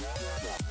Yeah.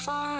Far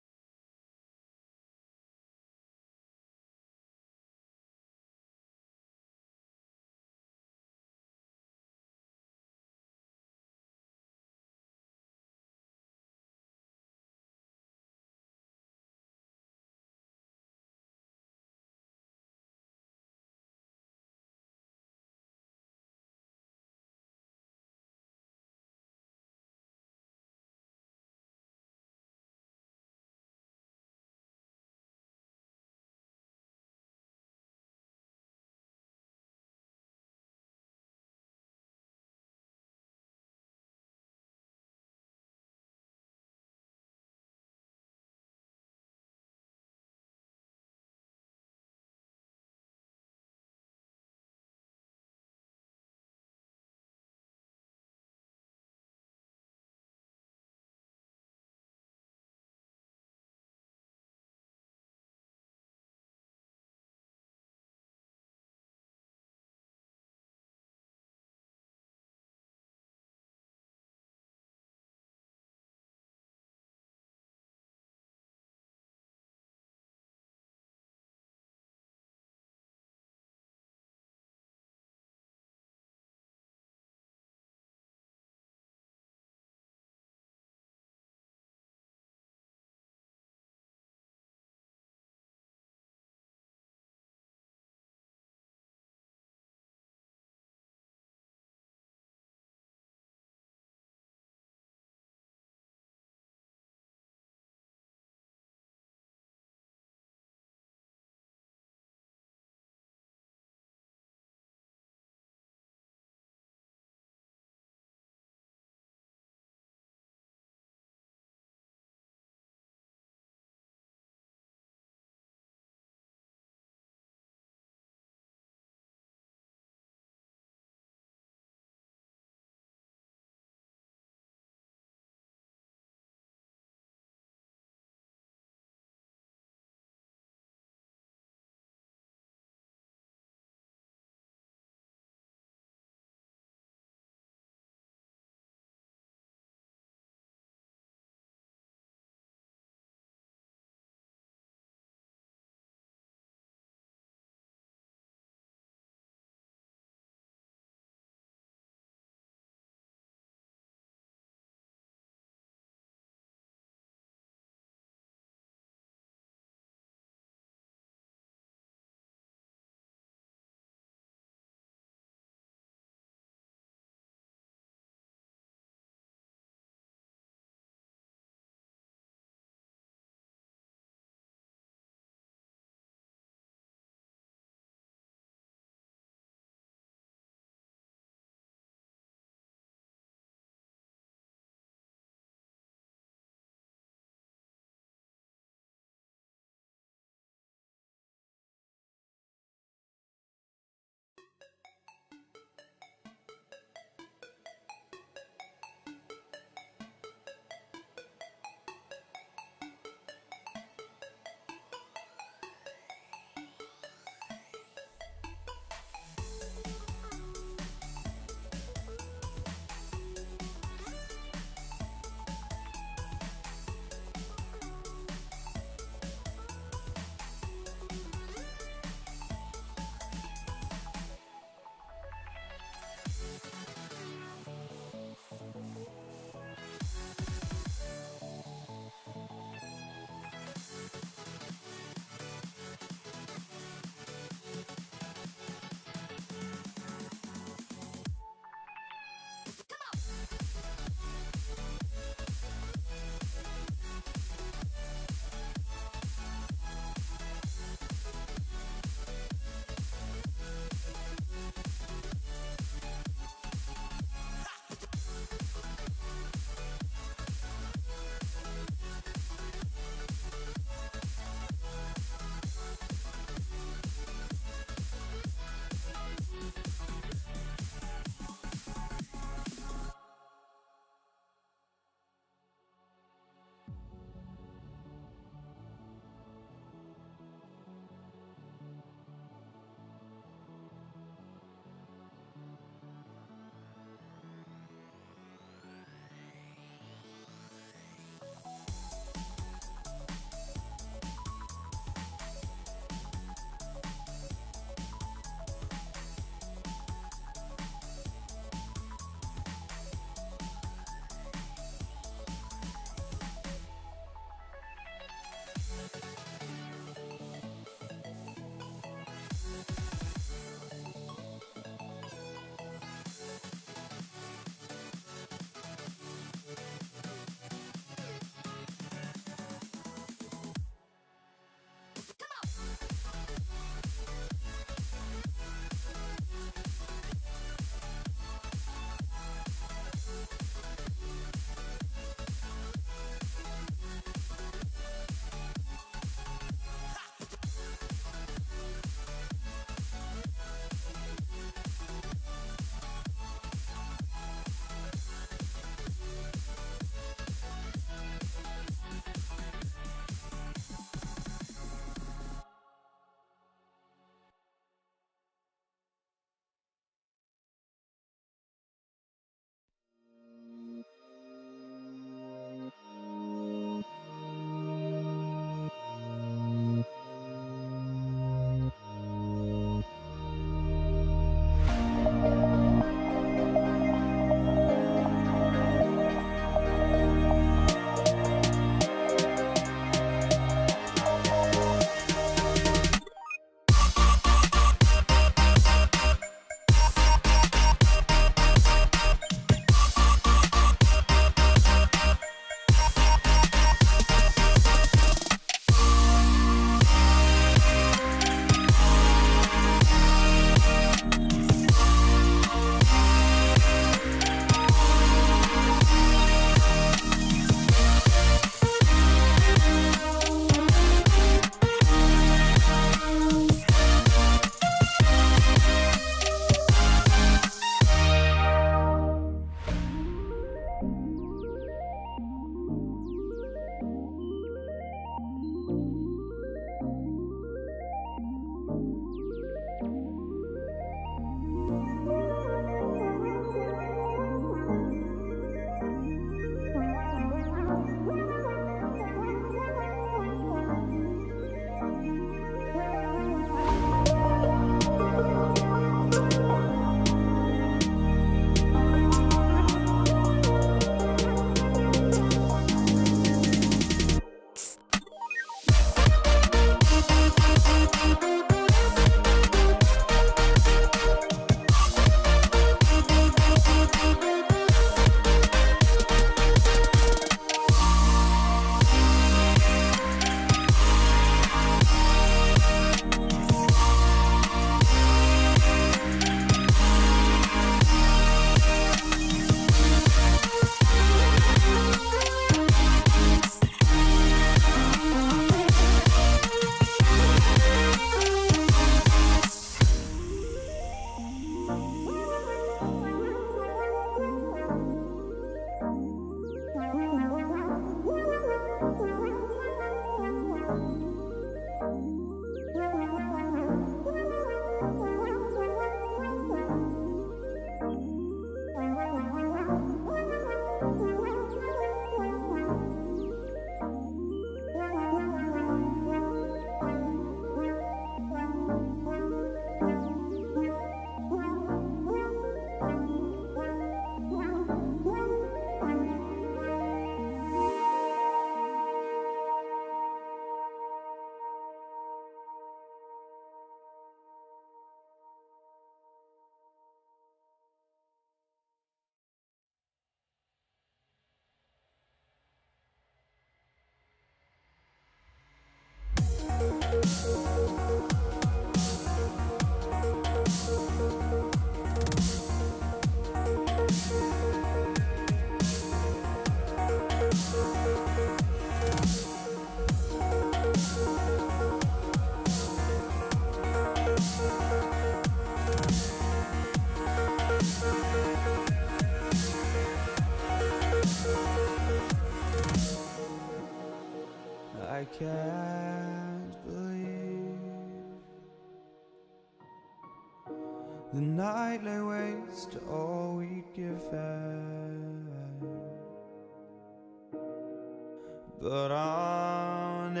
But honestly,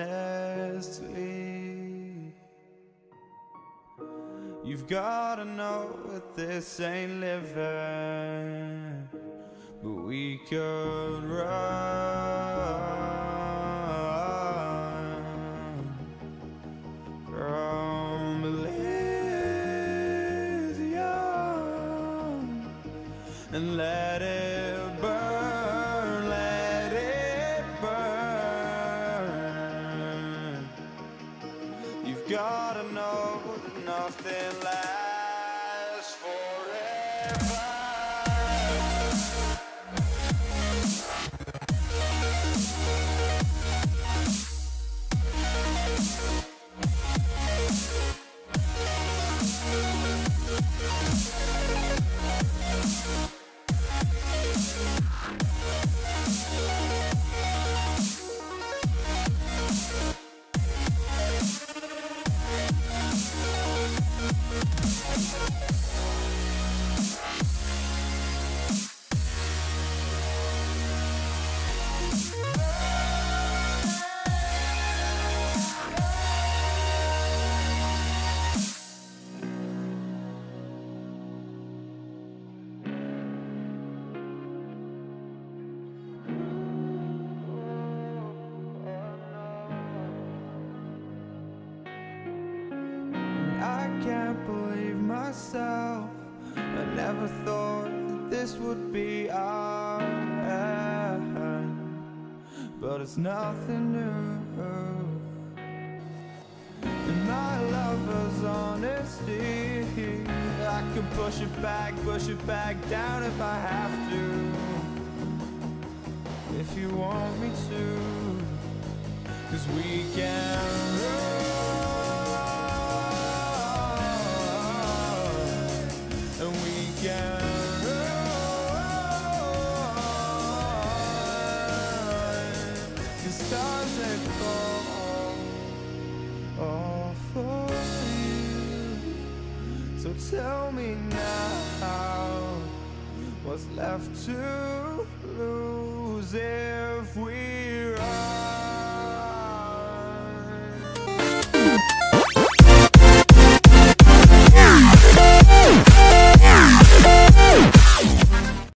you've gotta know that this ain't living. But we could run push it back, push it back down if I have to. If you want me to. Cause we can and what's left to lose we